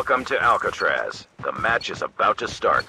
Welcome to Alcatraz. The match is about to start.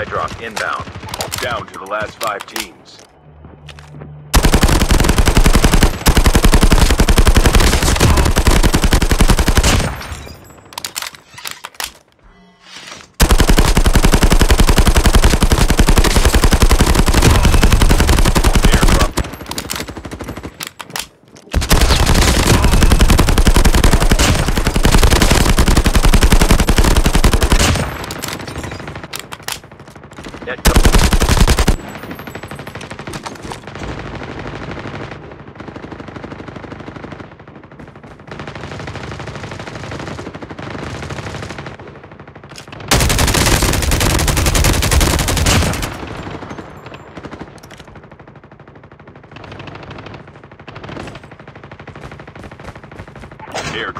Supply drop inbound. Down to the last five teams. Airdrop. Net call.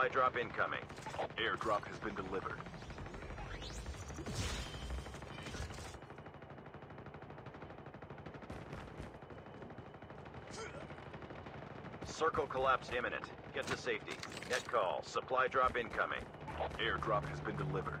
Supply drop incoming. Airdrop has been delivered. Circle collapse imminent. Get to safety. Net call. Supply drop incoming. Airdrop has been delivered.